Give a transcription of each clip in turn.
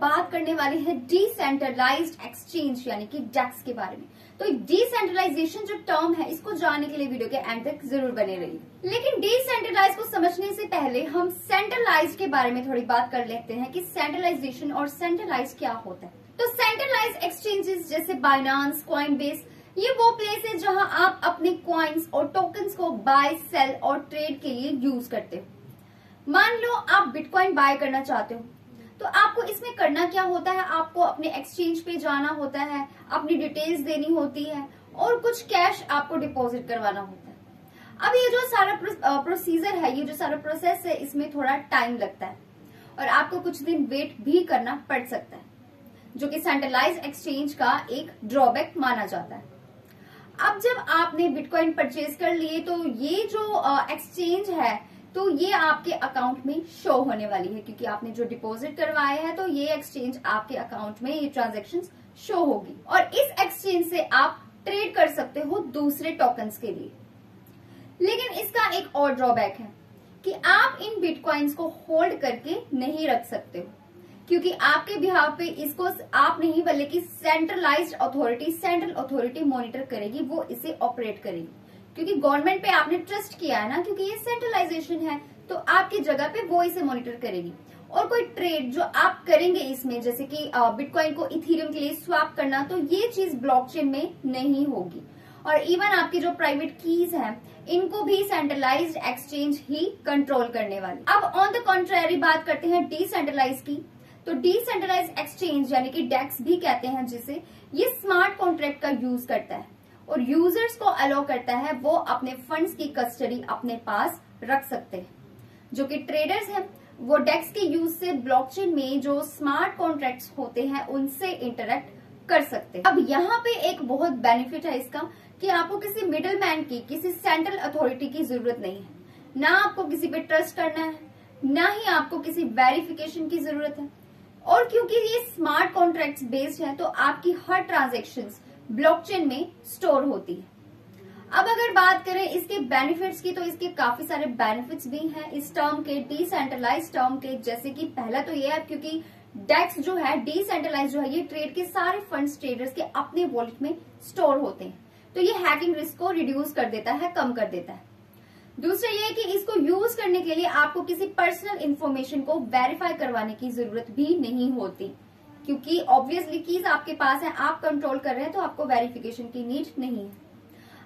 बात करने वाले हैं डिसेंट्रलाइज्ड एक्सचेंज यानी कि डेक्स के बारे में। तो डिसेंट्रलाइजेशन जो टर्म है, इसको जानने के लिए वीडियो के एंड तक ज़रूर बने रहिए। लेकिन डिसेंट्रलाइज को समझने से पहले हम सेंट्रलाइज के बारे में थोड़ी बात कर लेते हैं कि सेंट्रलाइजेशन और सेंट्रलाइज क्या होता है। तो सेंट्रलाइज एक्सचेंजेस जैसे बाइनांस क्वाइन बेस ये वो प्लेस है जहाँ आप अपने क्वाइंस और टोकन्स को बाय सेल और ट्रेड के लिए यूज़ करते हो। मान लो आप बिटकॉइन बाय करना चाहते हो। तो आपको इसमें करना क्या होता है? आपको अपने एक्सचेंज पे जाना होता है, अपनी डिटेल्स देनी होती है और कुछ कैश आपको डिपॉजिट करवाना होता है। अब ये जो सारा प्रोसीजर है, ये जो सारा प्रोसेस है, इसमें थोड़ा टाइम लगता है और आपको कुछ दिन वेट भी करना पड़ सकता है, जो कि सेंट्रलाइज एक्सचेंज का एक ड्रॉबैक माना जाता है। अब जब आपने बिटकॉइन परचेज कर लिए तो ये जो एक्सचेंज है तो ये आपके अकाउंट में शो होने वाली है, क्योंकि आपने जो डिपॉजिट करवाया है तो ये एक्सचेंज आपके अकाउंट में ये ट्रांजेक्शन शो होगी। और इस एक्सचेंज से आप ट्रेड कर सकते हो दूसरे टोकन्स के लिए। लेकिन इसका एक और ड्रॉबैक है कि आप इन बिटकॉइंस को होल्ड करके नहीं रख सकते हो, क्योंकि आपके बिहार पे इसको आप नहीं, बल्कि centralised authority central authority monitor करेगी, वो इसे ऑपरेट करेगी। क्योंकि गवर्नमेंट पे आपने ट्रस्ट किया है ना, क्योंकि ये सेंट्रलाइजेशन है तो आपकी जगह पे वो इसे मॉनिटर करेगी। और कोई ट्रेड जो आप करेंगे इसमें, जैसे कि बिटकॉइन को इथीरियम के लिए स्वैप करना तो ये चीज़ ब्लॉकचेन में नहीं होगी। और इवन आपकी जो प्राइवेट कीज हैं, इनको भी सेंट्रलाइज्ड एक्सचेंज ही कंट्रोल करने वाली। अब ऑन द कॉन्ट्रेरी बात करते हैं डिसेंट्रलाइज की तो डिसेंट्रलाइज एक्सचेंज यानी कि डेक्स भी कहते हैं जिसे, ये स्मार्ट कॉन्ट्रैक्ट का यूज़ करता है। और यूज़र्स को अलाउ करता है, वो अपने फंड्स की कस्टडी अपने पास रख सकते हैं। जो कि ट्रेडर्स हैं, वो डेक्स के यूज़ से ब्लॉकचेन में जो स्मार्ट कॉन्ट्रैक्ट्स होते हैं, उनसे इंटरेक्ट कर सकते हैं। अब यहाँ पे एक बहुत बेनिफिट है इसका, कि आपको किसी मिडल मैन की, किसी सेंट्रल अथॉरिटी की ज़रूरत नहीं है। ना आपको किसी पे ट्रस्ट करना है, ना ही आपको किसी वेरिफिकेशन की ज़रूरत है। और क्योंकि ये स्मार्ट कॉन्ट्रैक्ट्स बेस्ड है तो आपकी हर ट्रांजेक्शन्स ब्लॉकचेन में स्टोर होती है। अब अगर बात करें इसके बेनिफिट्स की तो इसके काफ़ी सारे बेनिफिट्स भी हैं। इस टर्म के डिसेंट्रलाइज टर्म के, जैसे कि पहला तो ये है, क्योंकि डेक्स जो है डिसेंट्रलाइज जो है, ये ट्रेड के सारे फंड्स ट्रेडर्स के अपने वॉलेट में स्टोर होते हैं। तो ये हैकिंग रिस्क को रिड्यूस कर देता है, कम कर देता है। दूसरा ये कि इसको यूज़ करने के लिए आपको किसी पर्सनल इन्फॉर्मेशन को वेरीफाई करवाने की ज़रूरत भी नहीं होती। क्योंकि ऑब्वियसली कीज आपके पास है, आप कंट्रोल कर रहे हैं तो आपको वेरिफिकेशन की नीड नहीं है।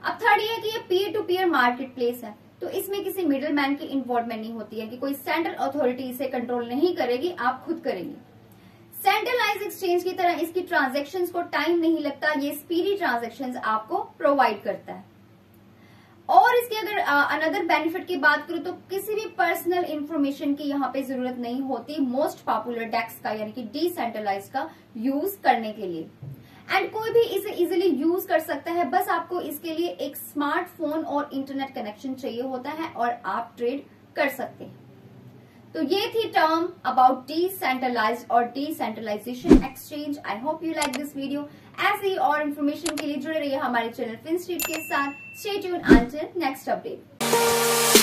अब थर्ड ये है कि ये peer to peer market place है। तो इसमें किसी मिडिल मैन की इन्वॉल्वमेंट नहीं होती है कि कोई सेंट्रल अथॉरिटी इसे कंट्रोल नहीं करेगी, आप खुद करेंगे। सेंट्रलाइज एक्सचेंज की तरह इसकी ट्रांजेक्शन को टाइम नहीं लगता, ये स्पीडी ट्रांजेक्शन आपको प्रोवाइड करता है। और इसके अगर अनदर बेनिफिट की बात करूँ तो किसी भी पर्सनल इंफॉर्मेशन की यहाँ पे ज़रूरत नहीं होती मोस्ट पॉपुलर डेक्स का, यानी कि डिसेंट्रलाइज का यूज़ करने के लिए। एंड कोई भी इसे इजिली यूज़ कर सकता है, बस आपको इसके लिए एक स्मार्टफ़ोन और इंटरनेट कनेक्शन चाहिए होता है और आप ट्रेड कर सकते हैं। तो ये थी टर्म अबाउट डिसेंट्रलाइज और decentralisation exchange I hope you like this video ऐसे ही और इन्फॉर्मेशन के लिए जुड़े रहिए हमारे चैनल फिन स्ट्रीट के साथ. State until next update